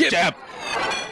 Chip. Step.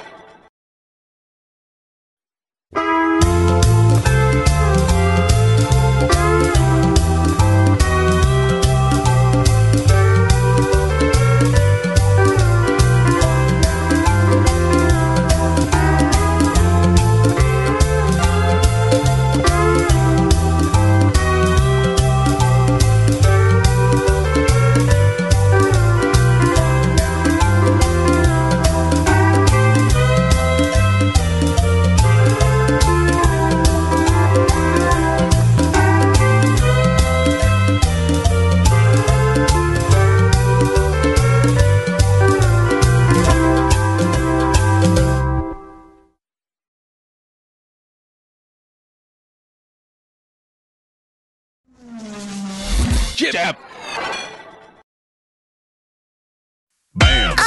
Jab. Bam.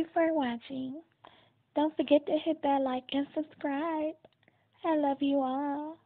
you for watching. Don't forget to hit that like and subscribe. I love you all.